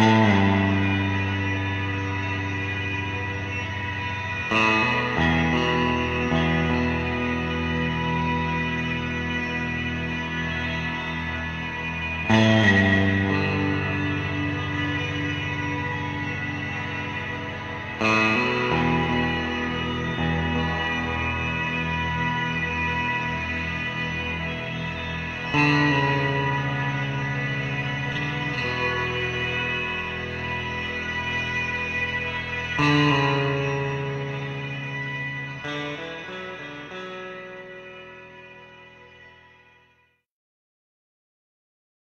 Música Música